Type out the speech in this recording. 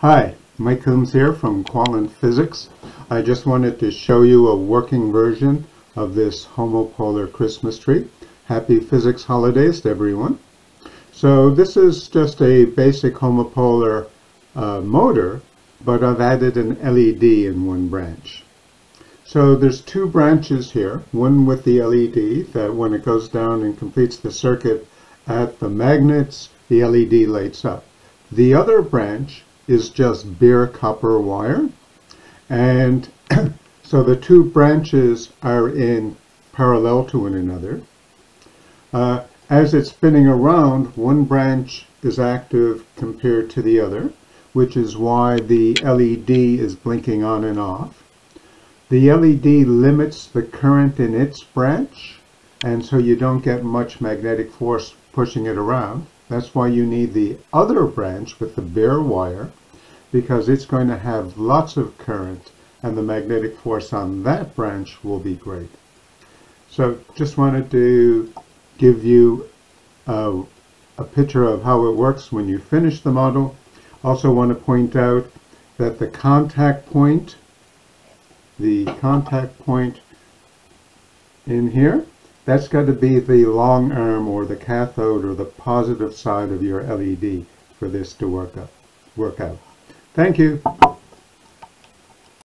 Hi, Mike Coombes here from Qualent Physics. I just wanted to show you a working version of this homopolar Christmas tree. Happy physics holidays to everyone. So this is just a basic homopolar uh, motor, but I've added an LED in one branch. So there's two branches here, one with the LED that when it goes down and completes the circuit at the magnets, the LED lights up. The other branch is just bare copper wire. And so the two branches are in parallel to one another. Uh, as it's spinning around, one branch is active compared to the other, which is why the LED is blinking on and off. The LED limits the current in its branch, and so you don't get much magnetic force pushing it around. That's why you need the other branch with the bare wire, because it's going to have lots of current, and the magnetic force on that branch will be great. So just wanted to give you a, a picture of how it works when you finish the model. Also want to point out that the contact point the contact point in here, that's got to be the long arm or the cathode or the positive side of your LED for this to work, up, work out. Thank you.